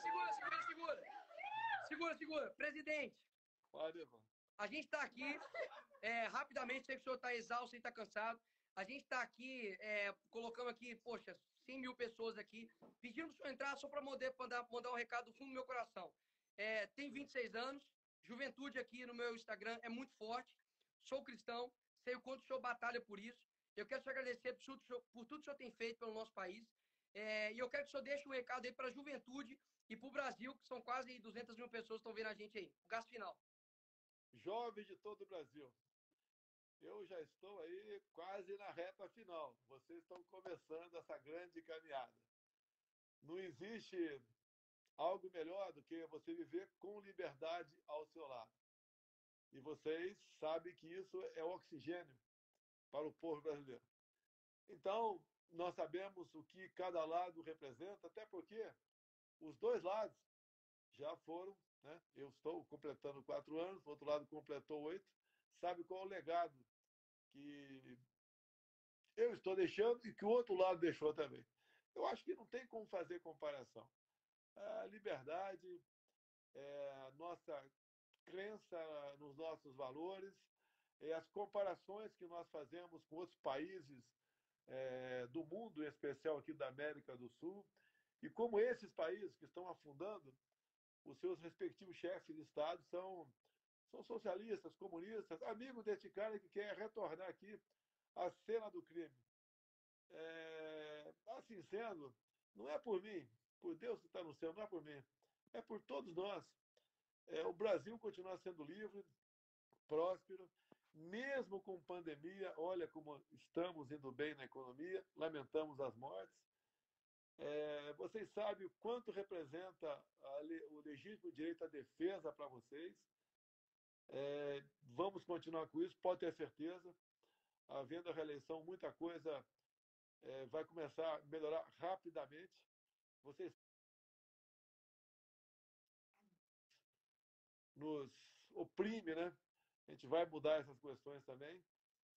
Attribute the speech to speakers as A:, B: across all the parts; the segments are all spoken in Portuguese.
A: segura, segura, segura, segura. Segura, segura. Presidente.
B: Pode.
A: A gente está aqui, é, rapidamente, sei que o senhor está exausto e está cansado. A gente está aqui, é, colocando aqui, poxa, 100 mil pessoas aqui, pedindo para o senhor entrar só para mandar, mandar um recado do fundo do meu coração. É, tem 26 anos, juventude aqui no meu Instagram é muito forte, sou cristão, sei o quanto o senhor batalha por isso. Eu quero te agradecer por tudo, por tudo que o senhor tem feito pelo nosso país. É, e eu quero que o senhor deixe um recado aí para a juventude e para o Brasil, que são quase 200 mil pessoas que estão vendo a gente aí. O gasto final.
B: Jovens de todo o Brasil, eu já estou aí quase na reta final. Vocês estão começando essa grande caminhada. Não existe algo melhor do que você viver com liberdade ao seu lado. E vocês sabem que isso é oxigênio para o povo brasileiro. Então, nós sabemos o que cada lado representa, até porque os dois lados já foram, né? eu estou completando quatro anos, o outro lado completou oito, sabe qual é o legado que eu estou deixando e que o outro lado deixou também. Eu acho que não tem como fazer comparação. A liberdade, é a nossa crença nos nossos valores, é as comparações que nós fazemos com outros países é, do mundo, em especial aqui da América do Sul, e como esses países que estão afundando, os seus respectivos chefes de Estado são, são socialistas, comunistas, amigos deste cara que quer retornar aqui à cena do crime. É, assim sendo, não é por mim, por Deus que está no céu, não é por mim, é por todos nós. É, o Brasil continuar sendo livre, próspero, mesmo com pandemia, olha como estamos indo bem na economia, lamentamos as mortes. É, vocês sabem o quanto representa a, o legítimo direito à defesa para vocês. É, vamos continuar com isso, pode ter certeza. Havendo a reeleição, muita coisa é, vai começar a melhorar rapidamente. Vocês nos oprime, né? A gente vai mudar essas questões também.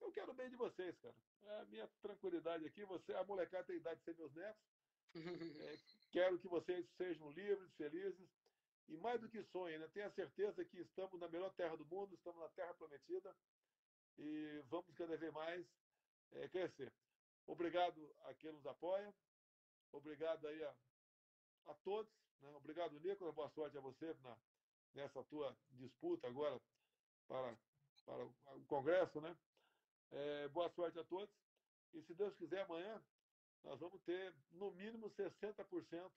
B: Eu quero bem de vocês, cara. É a minha tranquilidade aqui. Você, a molecada tem idade de ser meus netos. É, quero que vocês sejam livres, felizes e mais do que sonhem, né? Tenha certeza que estamos na melhor terra do mundo, estamos na terra prometida e vamos cada vez mais é, crescer. Obrigado a quem nos apoia. Obrigado aí a, a todos. Né? Obrigado, Nicolas. Boa sorte a você na, nessa tua disputa agora para, para o Congresso, né? É, boa sorte a todos. E se Deus quiser, amanhã nós vamos ter no mínimo 60%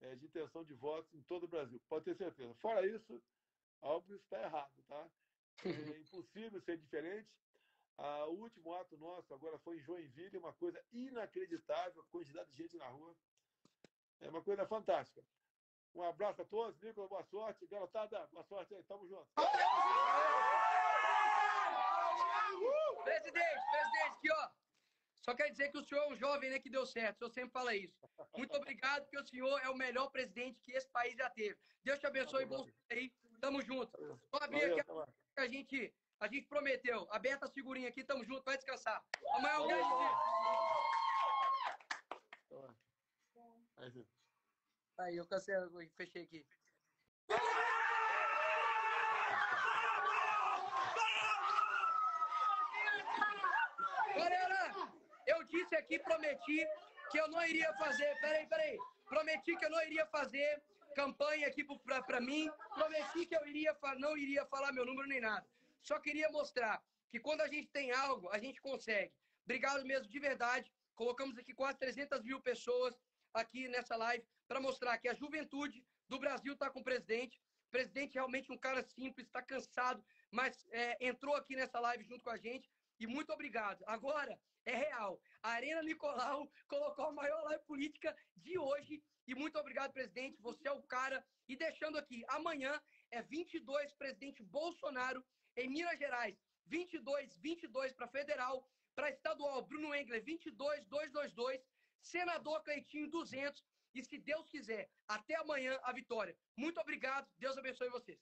B: é, de intenção de votos em todo o Brasil. Pode ter certeza. Fora isso, algo está errado, tá? É impossível ser diferente. Ah, o último ato nosso agora foi em Joinville, uma coisa inacreditável, quantidade de gente na rua. É uma coisa fantástica. Um abraço a todos. Nicolas, boa sorte. Garotada, boa sorte aí. Tamo junto.
A: Presidente, presidente, aqui, ó. Só quer dizer que o senhor é um jovem, né, que deu certo. O senhor sempre fala isso. Muito obrigado, porque o senhor é o melhor presidente que esse país já teve. Deus te abençoe, bom aí. Tamo junto. Só abrir aqui a gente, a gente prometeu. Aberta a figurinha aqui, tamo junto, vai descansar. Amanhã é um grande dia. Aí, eu cancelo, fechei aqui. Galera, eu disse aqui, prometi que eu não iria fazer. Peraí, peraí. Prometi que eu não iria fazer campanha aqui para mim. Prometi que eu iria, não iria falar meu número nem nada. Só queria mostrar que quando a gente tem algo, a gente consegue. Obrigado mesmo, de verdade. Colocamos aqui quase 300 mil pessoas aqui nessa live para mostrar que a juventude do Brasil está com o presidente. O presidente é realmente um cara simples, está cansado, mas é, entrou aqui nessa live junto com a gente. E muito obrigado. Agora é real. A Arena Nicolau colocou a maior live política de hoje. E muito obrigado, presidente. Você é o cara. E deixando aqui, amanhã é 22, presidente Bolsonaro, em Minas Gerais. 22, 22 para federal. Para estadual, Bruno Engler, 22, 222. Senador Cleitinho, 200. E se Deus quiser, até amanhã a vitória. Muito obrigado. Deus abençoe vocês.